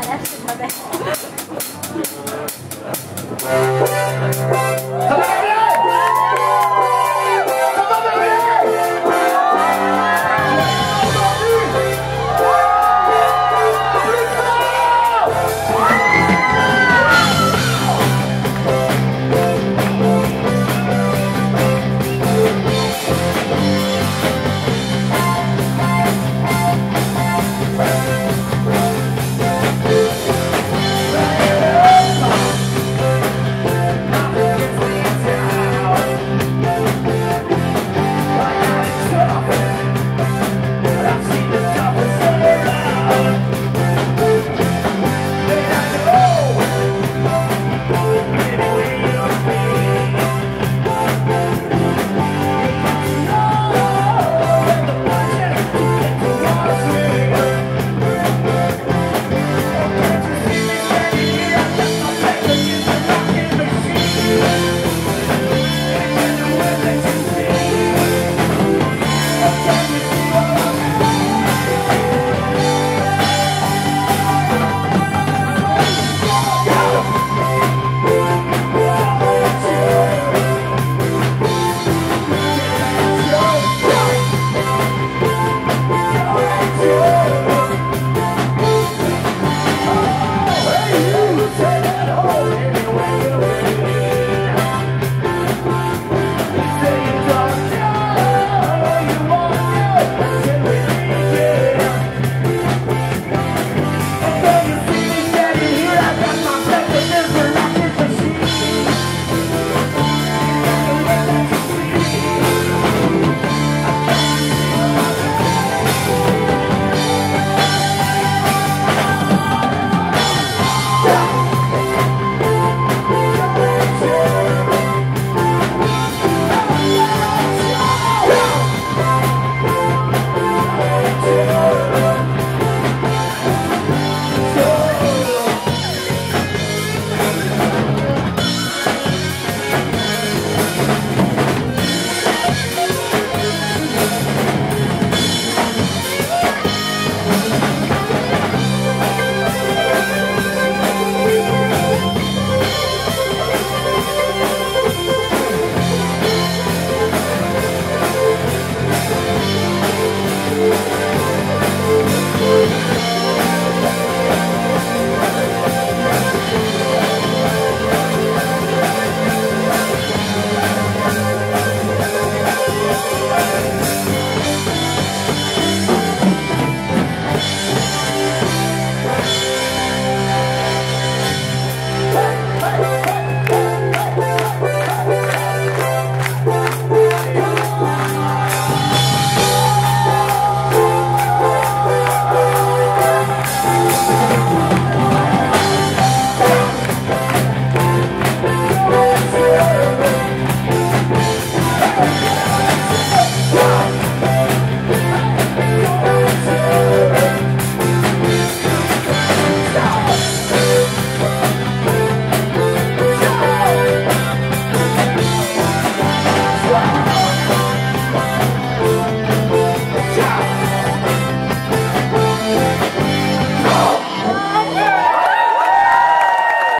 大家试试呗。拜拜。